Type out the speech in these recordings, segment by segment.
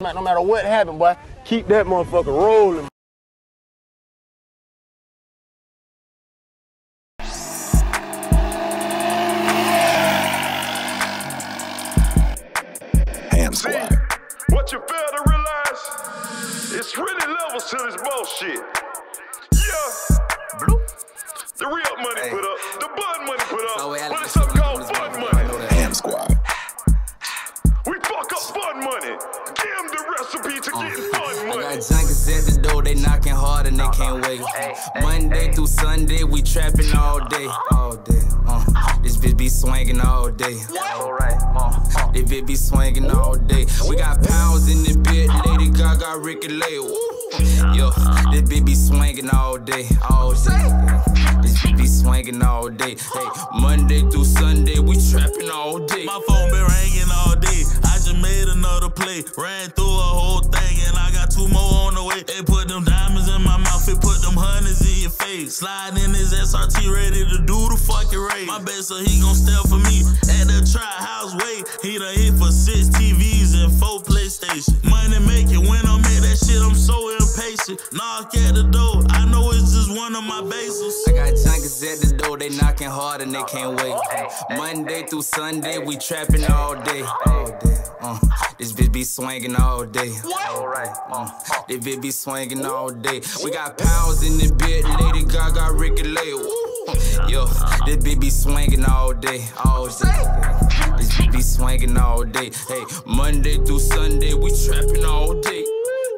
no matter what happened, boy. Keep that motherfucker rolling. Ham Squad. What you fail to realize, it's really levels to this bullshit. Yeah. The real money put up, the bud money put up, wait, I but it's this something called This fun money. I know that. Ham Squad. We fuck up fun money. Give them the recipe to getting fun I got junkies at the door, they knocking hard and they can't wait. Monday through Sunday, we trapping all day, all day. Uh, this bitch be swinging all day. Uh, this bitch be swinging all day. We got pounds in the bed, Lady Gaga, Ricky Lay. Woo. Yo, this bitch be swinging all day, all day. This bitch be swinging all day. Hey, Monday through Sunday, we trapping all day. My phone been ringing another play. Ran through a whole thing and I got two more on the way. They put them diamonds in my mouth, it put them hundreds in your face. Slide in his SRT ready to do the fucking race. My best so he gon' step for me at the try house way. He done hit for six TVs and four PlayStation. Money make it when I make that shit, I'm so impatient. Knock at the door, I know it's just one of my bases. I got junkies at the door, they knocking hard and they can't wait. Monday through Sunday, we trapping all day, all day. Uh, this bitch be swinging all day. Uh, this bitch be swinging all day. We got pounds in the bed, Lady Gaga, Ricky Lay. Yo, this bitch be swinging all day, all day. This bitch be swinging all day. Hey, Monday through Sunday, we trapping all day.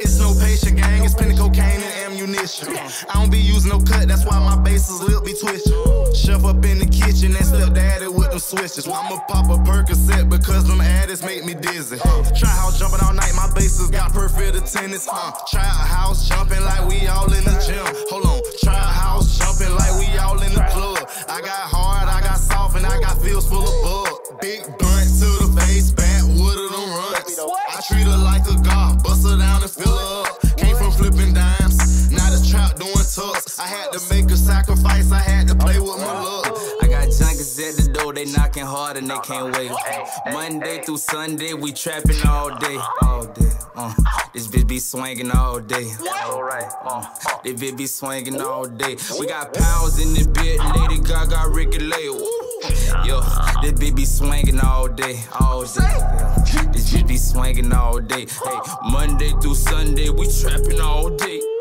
It's no patient gang, it's plenty cocaine and I don't be using no cut, that's why my bases lip be twitching. Chef up in the kitchen and step daddy with them switches. I'ma pop a Percocet because them addicts make me dizzy. Try house jumping all night, my bases got perfect attendance. Uh, try a house jumping like we all in the gym. Hold on, try a house jumping like we all in the club. I got hard, I got soft, and I got feels full of bug. Big blunt to the face, back wood of them runs. I treat her like a god, bust her down and fill her up. Came from flipping the tucks. I had to make a sacrifice, I had to play with my luck. I got junkies at the door, they knocking hard and they can't wait. Monday through Sunday, we trapping all day, all day. Uh, this bitch be swinging all day. Uh, this bitch be swinging all day. We got pounds in the bed, Lady Gaga, Ricky Lay. Yo, this bitch be swinging all day, all day. This bitch be swinging all day. Hey, Monday through Sunday, we trapping all day.